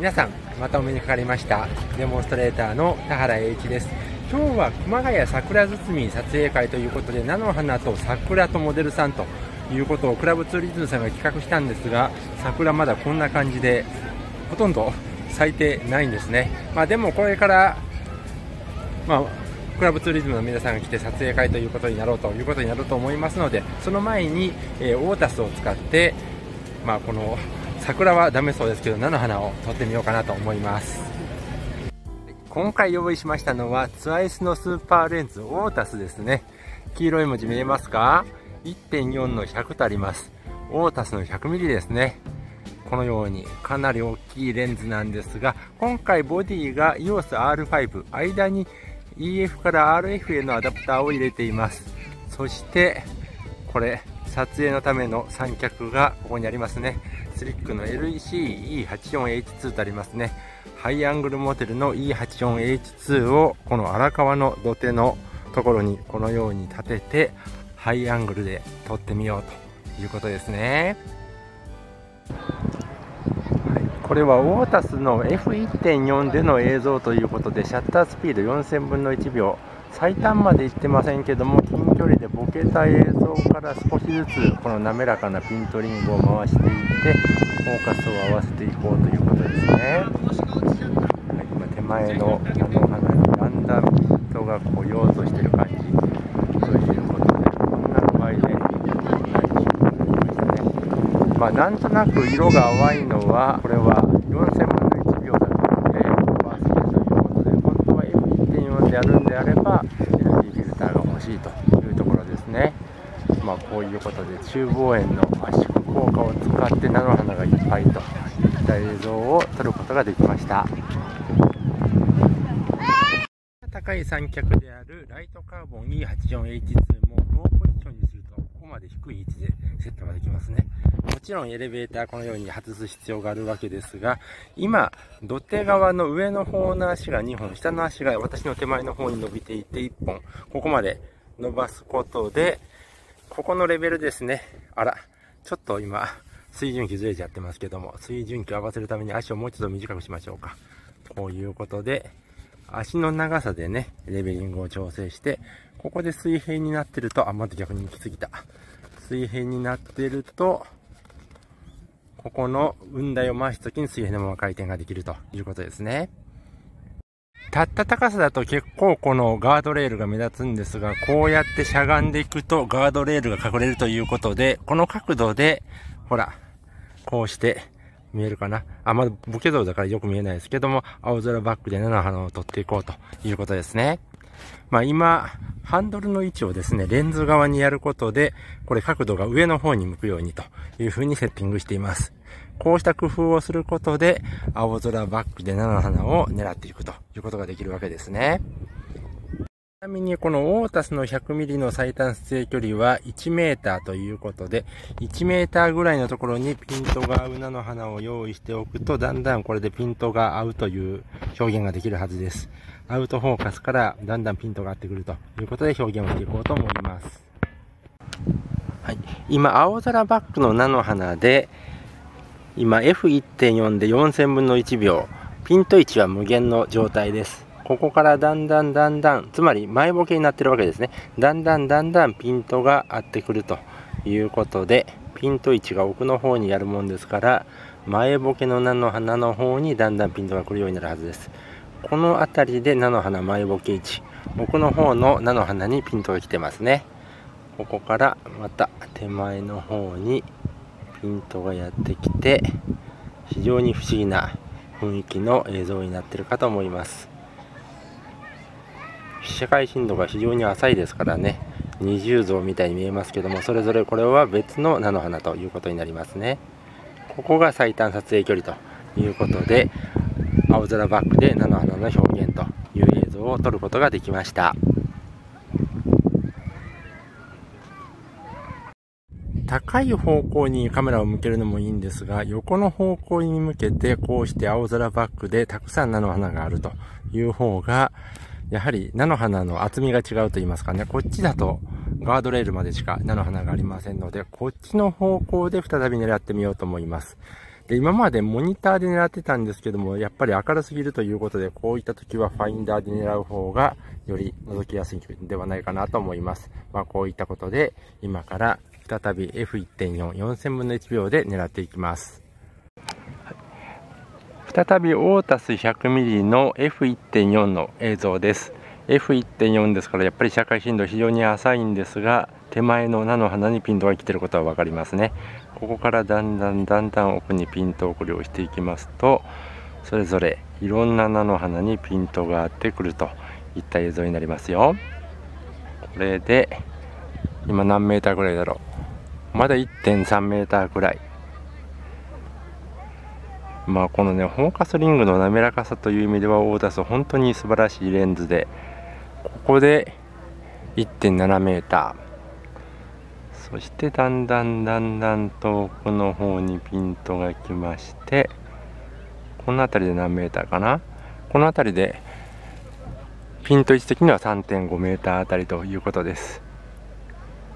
皆さんまたお目にかかりました。デモンストレーターの田原栄一です。今日は熊谷桜堤撮影会ということで菜の花と桜とモデルさんということをクラブツーリズムさんが企画したんですが桜まだこんな感じでほとんど咲いてないんですね、まあ、でもこれから、まあ、クラブツーリズムの皆さんが来て撮影会ということになろうということになると思いますのでその前に、えー、オータスを使って、まあ、この桜はダメそうですけど菜の花を撮ってみようかなと思います。今回用意しましたのはツアイスのスーパーレンズオータスですね。黄色い文字見えますか？1.4の100とあります。オータスの 100mm ですね。このようにかなり大きいレンズなんですが今回ボディが EOSR5 間に EF から RF へのアダプターを入れています。そしてこれ撮影のための三脚がここにありますね。スリックの LEC-E84H2 とありますね。ハイアングルモデルの E84H2 をこの荒川の土手のところにこのように立ててハイアングルで撮ってみようということですね、はい、これはオータスの F1.4 での映像ということでシャッタースピード4000分の1秒。最短まで行ってませんけども近距離でボケた映像から少しずつこの滑らかなピントリングを回していってフォーカスを合わせていこうということですね、はい、今手前のあの花にだんだんピントがこう用としてる感じ。ということでこんな具合で。まあ、なんとなく色が淡いのはこれは4000分の1秒だったのでバースキということで本当は F1.4 でやるんであれば LED フィルターが欲しいというところですねまあこうということで中望遠の圧縮効果を使って菜の花がいっぱいといった映像を撮ることができました。高い三脚であるライトカーボン E84H2 もローポジションにするとここまで低い位置でセットができますね。もちろんエレベーターこのように外す必要があるわけですが今土手側の上の方の足が2本下の足が私の手前の方に伸びていて1本。ここまで伸ばすことでここのレベルですねあらちょっと今、水準器ずれちゃってますけども、水準器を合わせるために足をもうちょっと短くしましょうか。こういうことで、足の長さでね、レベリングを調整して、ここで水平になってると、あ、また逆に行き過ぎた。水平になってると、ここの雲台を回すときに水平のまま回転ができるということですね。立った高さだと結構このガードレールが目立つんですが、こうやってしゃがんでいくとガードレールが隠れるということで、この角度で、ほら、こうして見えるかなあ、まだボケ像だからよく見えないですけども、青空バックで菜の花を撮っていこうということですね。まあ今、ハンドルの位置をですね、レンズ側にやることで、これ角度が上の方に向くようにという風にセッティングしています。こうした工夫をすることで、青空バックで菜の花を狙っていくということができるわけですね。ちなみにこのオータスの 100mm の最短撮影距離は1メーターということで、1メーターぐらいのところにピントが合う菜の花を用意しておくと、だんだんこれでピントが合うという表現ができるはずです。アウトフォーカスからだんだんピントが合ってくるということで表現をしていこうと思います。はい。今、青空バックの菜の花で、今 F1.4 で4000分の1秒ピント位置は無限の状態ですここからだんだんだんだんつまり前ボケになってるわけですねだんだんだんだんピントが合ってくるということでピント位置が奥の方にやるもんですから前ボケの菜の花の方にだんだんピントが来るようになるはずですこの辺りで菜の花前ボケ位置奥の方の菜の花にピントが来てますね。ここからまた手前の方にピントがやってきて非常に不思議な雰囲気の映像になってるかと思います。被写界深度が非常に浅いですからね。二重像みたいに見えますけどもそれぞれこれは別の菜の花ということになりますね。ここが最短撮影距離ということで青空バックで菜の花の表現という映像を撮ることができました高い方向にカメラを向けるのもいいんですが、横の方向に向けてこうして青空バックでたくさん菜の花があるという方が、やはり菜の花の厚みが違うと言いますかね、こっちだとガードレールまでしか菜の花がありませんので、こっちの方向で再び狙ってみようと思います。で、今までモニターで狙ってたんですけども、やっぱり明るすぎるということで、こういった時はファインダーで狙う方が、より覗きやすいんではないかなと思います。まあ、こういったことで、今から再び F1.4、4000分の1秒で狙っていきます。再びオータス 100mm の F1.4 の映像です。F1.4 ですからやっぱり社会振動非常に浅いんですが手前の菜の花にピントが来てることは分かりますね。ここからだんだんだんだん奥にピント送りをしていきますとそれぞれいろんな菜の花にピントがあってくるといった映像になりますよ。これで今何メーターぐらいだろう。まだ1.3メーターぐらい。まあこのねフォーカスリングの滑らかさという意味ではオーダス本当に素晴らしいレンズでここで1.7メーター。そしてだんだんだんだんと奥の方にピントが来ましてこの辺りで何メーターかな？この辺りでピント位置的には3.5メーターあたりということです。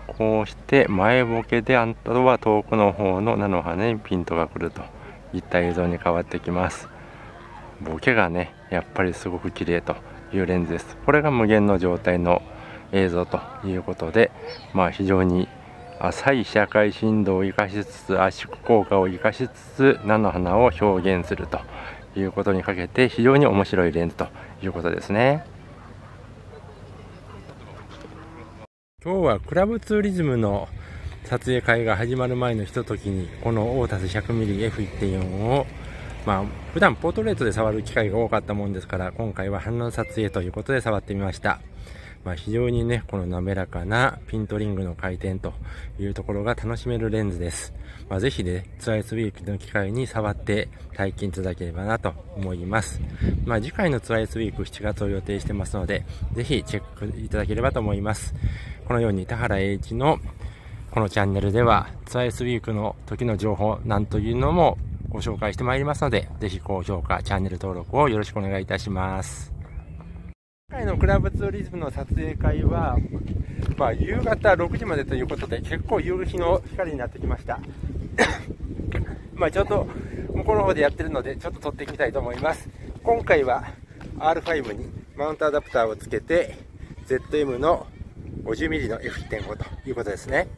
こうして前ボケであとは遠くの方の菜の花にピントが来るといった映像に変わってきます。ボケがねやっぱりすごく綺麗というレンズです。これが無限の状態の映像ということでまあ非常に浅い社会振動を生かしつつ圧縮効果を生かしつつ菜の花を表現するということにかけて非常に面白いレンズということですね今日はクラブツーリズムの撮影会が始まる前のひとときに、このオータス 100mmF1.4 を、まあ、普段ポートレートで触る機会が多かったもんですから、今回は反応撮影ということで触ってみました。まあ、非常にね、この滑らかなピントリングの回転というところが楽しめるレンズです。まあ、ぜひね、ツアイスウィークの機会に触って体験いただければなと思います。まあ、次回のツアイスウィーク7月を予定してますので、ぜひチェックいただければと思います。このように田原栄一のこのチャンネルではツアイスウィークの時の情報なんというのもご紹介してまいりますので、ぜひ高評価、チャンネル登録をよろしくお願いいたします。回のクラブツーリズムの撮影会は、まあ、夕方6時までということで、結構夕日の光になってきました。まあちょっと向こうの方でやってるので、ちょっと撮っていきたいと思います。今回は R5 にマウントアダプターをつけて、ZM の 50mm の F1.5 ということですね。